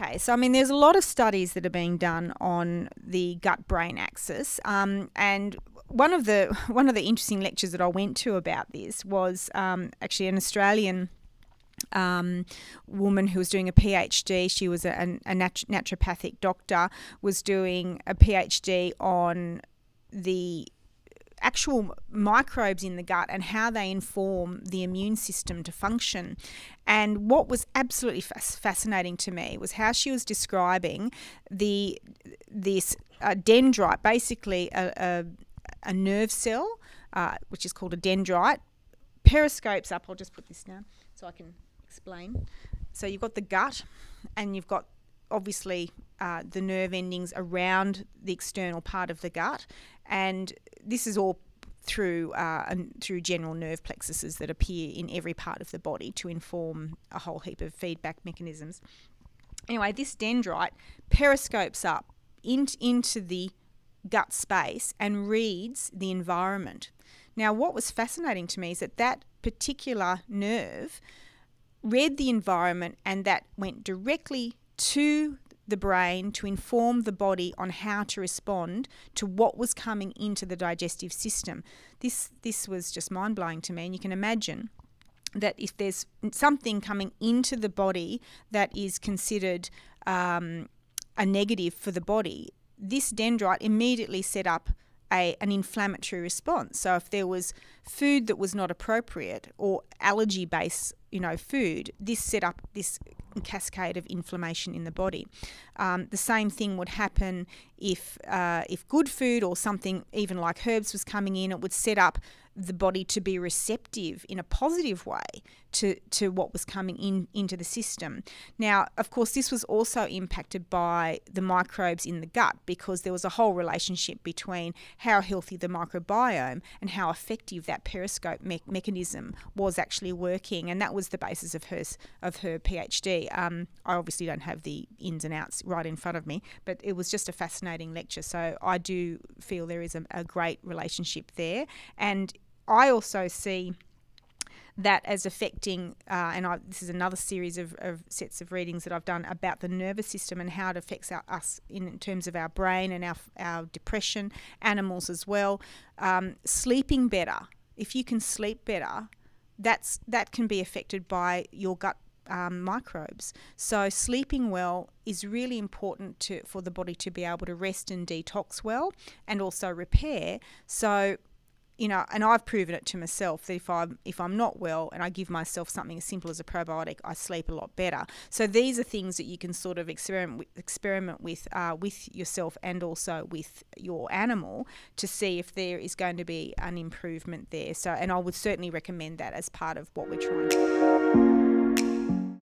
Okay, so I mean, there's a lot of studies that are being done on the gut-brain axis, um, and one of the one of the interesting lectures that I went to about this was um, actually an Australian um, woman who was doing a PhD. She was a, a nat- naturopathic doctor. Was doing a PhD on the actual microbes in the gut and how they inform the immune system to function. And what was absolutely fascinating to me was how she was describing the this uh, dendrite, basically a, a, a nerve cell, uh, which is called a dendrite, periscopes up. I'll just put this down so I can explain. So you've got the gut, and you've got obviously uh, the nerve endings around the external part of the gut, and this is all through uh, through general nerve plexuses that appear in every part of the body to inform a whole heap of feedback mechanisms. Anyway, this dendrite periscopes up in, into the gut space and reads the environment. Now, what was fascinating to me is that that particular nerve read the environment and that went directly to the brain to inform the body on how to respond to what was coming into the digestive system. This this was just mind blowing to me, and you can imagine that if there's something coming into the body that is considered um, a negative for the body, this dendrite immediately set up a, an inflammatory response. So if there was food that was not appropriate or allergy based you know food, this set up this cascade of inflammation in the body. Um, the same thing would happen if uh, if good food or something even like herbs was coming in. It would set up the body to be receptive in a positive way to, to what was coming in into the system. Now, of course, this was also impacted by the microbes in the gut because there was a whole relationship between how healthy the microbiome and how effective that periscope me- mechanism was actually working, and that was the basis of her of her PhD. Um, I obviously don't have the ins and outs right in front of me, but it was just a fascinating lecture. So I do feel there is a, a great relationship there, and I also see that as affecting, uh, and I, this is another series of, of, sets of readings that I've done about the nervous system and how it affects our, us in, in, terms of our brain and our, our depression, animals as well. Um, sleeping better, if you can sleep better, that's that can be affected by your gut um, microbes. So sleeping well is really important to for the body to be able to rest and detox well, and also repair. So you know, and I've proven it to myself that if I'm if I'm not well and I give myself something as simple as a probiotic, I sleep a lot better. So these are things that you can sort of experiment with, experiment with uh, with yourself and also with your animal to see if there is going to be an improvement there. So, and I would certainly recommend that as part of what we're trying.